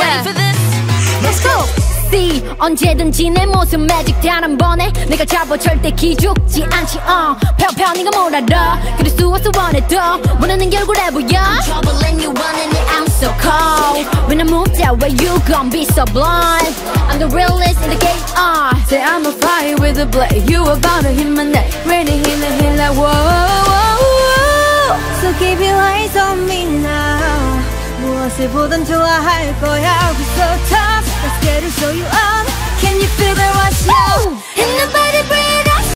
ready for this? Let's go! C 언제든지 내 모습 매직 단한 번에 내가 잡아 절대 기죽지 않지 uh. 편편히 가 몰아라 그럴 수 없어 원해도 원하는 결과래 보여 Trouble and you running it I'm so cold When I move that way you gon' be so blind I'm the realest in the game uh. Say I'm a fire with a blade You about to hit my neck Ready hit the hit like whoa, whoa, whoa So keep your eyes on me now 무엇을 보든 좋아할 거야 tough